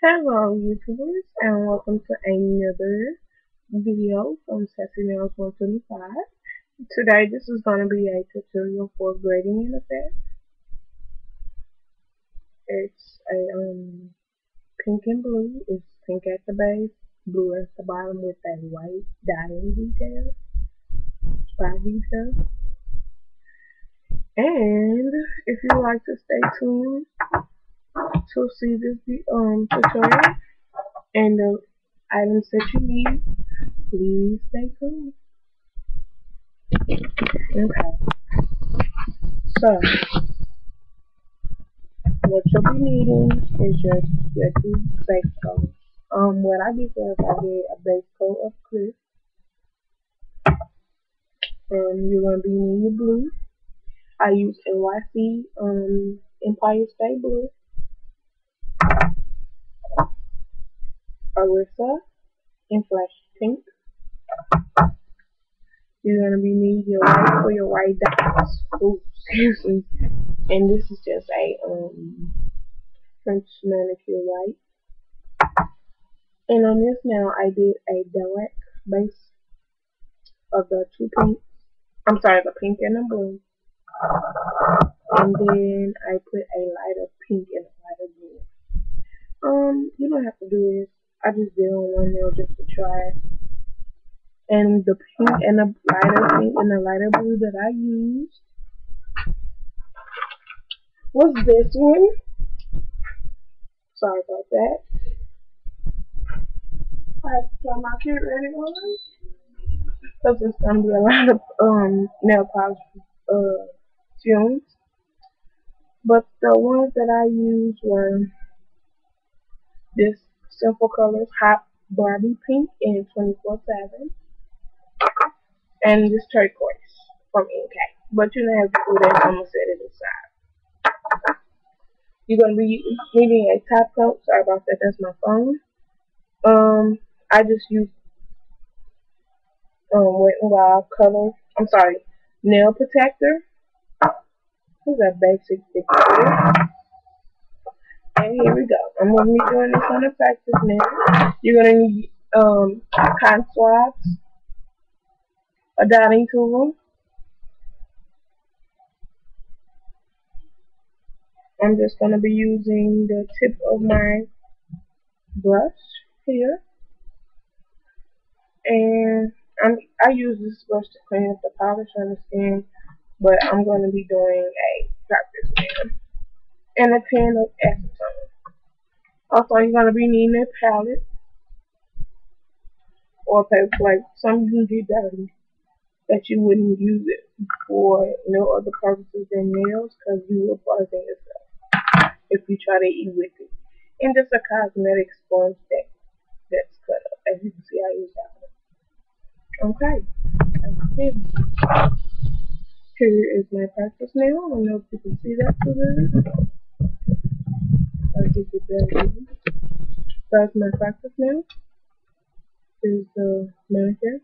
Hello YouTubers and welcome to another video from Sassy Nails 125. Today this is going to be a tutorial for gradient effect. It's a um, pink and blue. It's pink at the base, blue at the bottom with a white dotting detail, spot detail. And if you like to stay tuned to see this um tutorial and the items that you need, please stay tuned. Okay. So what you'll be needing is just your two base coats. Um what I did was I did a base coat of crisp. Um you're gonna be needing your blue. I use NYC um Empire State Blue. Arissa in flash pink. You're gonna be needing your white for your white dots. Oh, me. And this is just a um French manicure white. And on this now I did a dark base of the two pinks. I'm sorry, the pink and the blue. And then I put a lighter pink and a lighter blue. Um, you don't have to do this. I just did on one nail just to try. And the pink and the lighter pink and the lighter blue that I used was this one. Sorry about that. I have my kid ready on because there's gonna be a lot of um nail polish uh fumes. But the ones that I used were this Sinful Colors Hot Barbie Pink in 24-7 and this turquoise from NK. But you don't have to do that, I'm going to set it aside. You're going to be needing a top coat. Sorry about that, that's my phone. Um, I just used um, Wet n Wild color, I'm sorry, nail protector. This is a basic sticker. Here we go. I'm going to be doing this on the practice now. You're going to need um, cotton swabs, a dotting tool. I'm just going to be using the tip of my brush here. And I'm, I use this brush to clean up the polish on the skin, but I'm going to be doing a practice nail and a pan of acetone. Also, you're going to be needing a palette or a paper plate, something you can get dirty that you wouldn't use it for no other purposes than nails because you will poison yourself if you try to eat with it. And just a cosmetic sponge that that's cut up. As you can see, I use that one. Okay. Here is my practice nail. I don't know if you can see that too good. I'll get the better That's my practice nail. Is the manicure.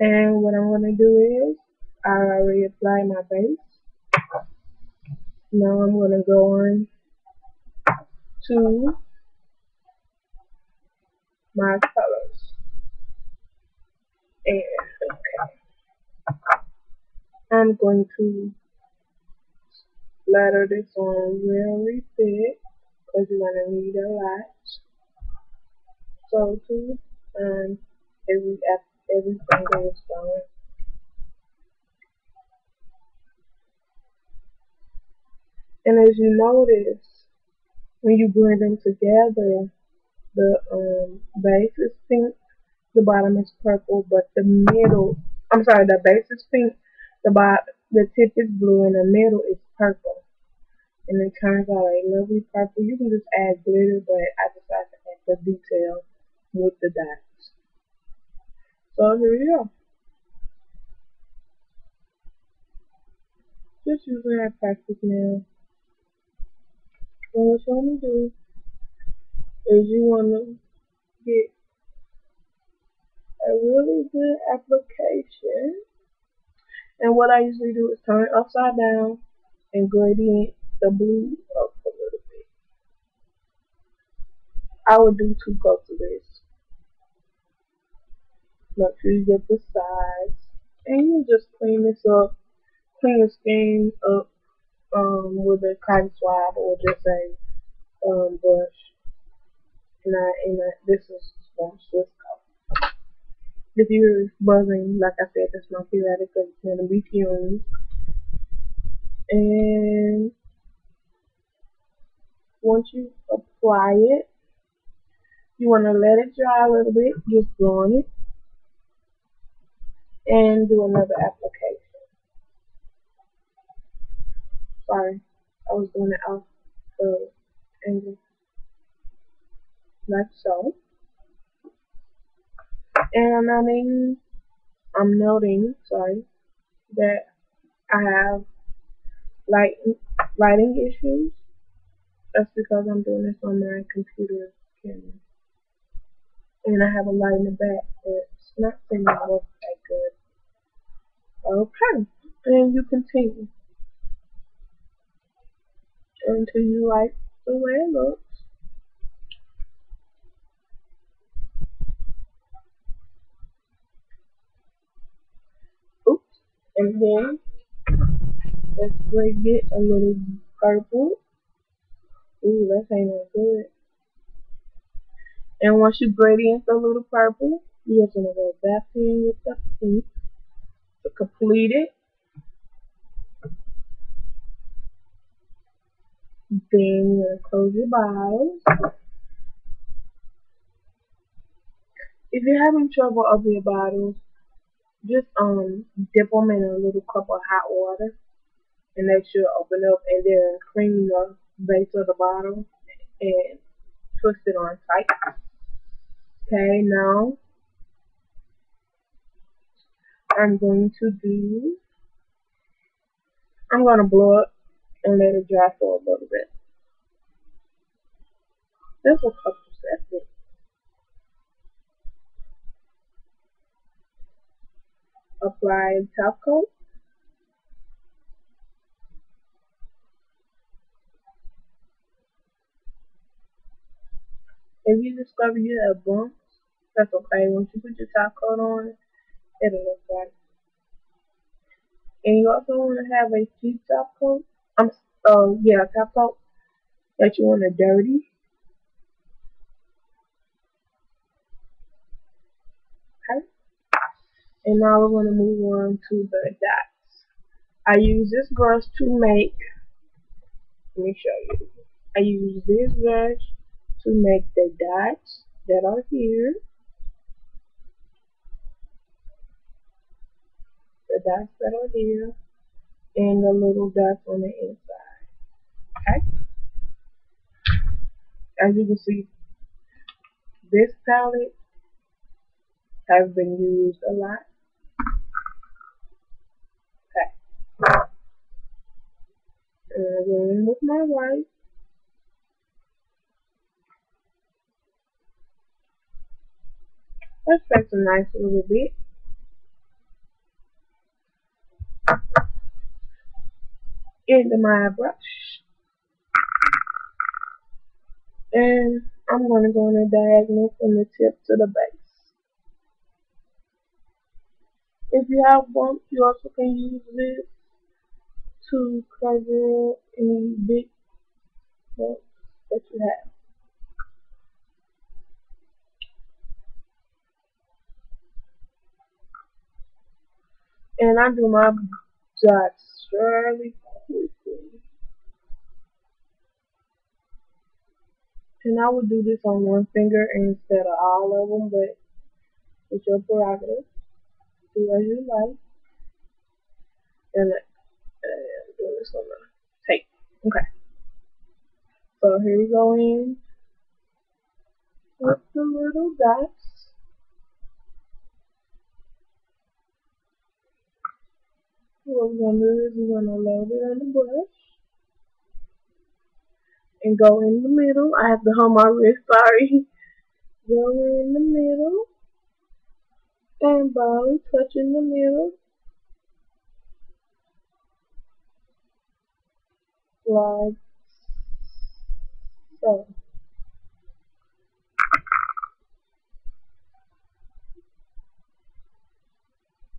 And what I'm gonna do is I already apply my base. Now I'm gonna go on to my colors. And okay. I'm going to ladder this on really thick because you're going to need a lot. So to um, every every is going. And as you notice, when you blend them together, the um, base is pink, the bottom is purple, but the middle, I'm sorry, the base is pink, the bottom, the tip is blue, and the middle is purple. And it turns out a lovely purple. You can just add glitter, but I decided to add the detail with the dots. So here we go. Just using our practice now. And what you want to do is you want to get a really good application. And what I usually do is turn it upside down and gradient the blue up a little bit. I would do two coats of this. Make sure you get the size. And you just clean this up. Clean your skin up um, with a cotton swab or just a um, brush. And, I, and I, this is from Swissco. If you're buzzing, like I said, that's my periodic because it's going to be fumes. And once you apply it, you want to let it dry a little bit, just blowing it, and do another application. Sorry, I was doing it off the angle, like so. And I mean, I'm noting, sorry, that I have light, lighting issues. That's because I'm doing this on my computer camera and I have a light in the back, but it's not to work that good. Okay, and you continue until you like the way it looks. Oops, and then let's bring it a little purple. Ooh, that ain't no good. And once you gradient the little purple, you're to go back in with the pink to complete it. Then you're to close your bottles. If you're having trouble over your bottles, just um dip them in a little cup of hot water and they should open up and then clean the base of the bottle and twist it on tight. Okay, now I'm going to do, I'm going to blow it and let it dry for a little bit. This will cut the Apply top coat. If you discover you have bumps, that's okay. Once you put your top coat on, it'll look right. And you also want to have a cheap top coat. I'm, uh, yeah, top coat that you want to dirty. Okay. And now we're going to move on to the dots. I use this brush to make, let me show you. I use this brush to make the dots that are here. The dots that are here and the little dots on the inside. Okay? As you can see, this palette has been used a lot. Okay. And I'm going with my white. Let's fix a nice little bit. Into my brush. And I'm going to go in a diagonal from the tip to the base. If you have bumps, you also can use this to cover any big bumps that you have. And I do my dots fairly quickly. And I would do this on one finger instead of all of them, but it's your prerogative. Do as you like. And uh, I'm doing this on the tape. Okay. So here we go in with the little dots. was do is we're gonna load it on the brush and go in the middle. I have to hold my wrist, sorry. Go in the middle and body touch in the middle. Like so.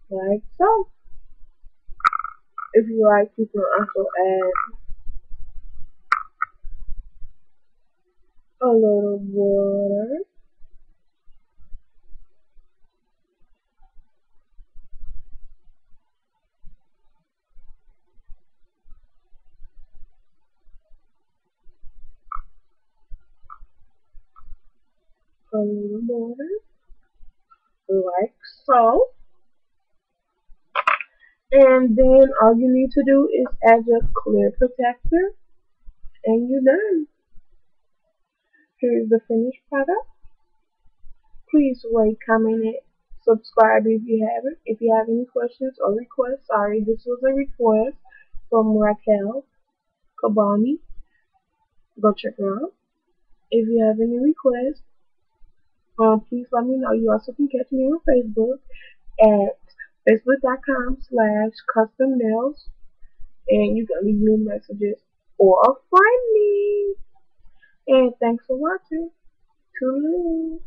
Like so. If you like, you can also add a little water. A little water, like so. And then all you need to do is add your clear protector and you're done. Here's the finished product. Please rate, comment, and subscribe if you haven't. If you have any questions or requests, sorry, this was a request from Raquel Kabani. Go check her out. If you have any requests, um, please let me know. You also can catch me on Facebook at facebook.com slash custom nails and you can leave me messages or find me. And thanks for watching. Toodaloo.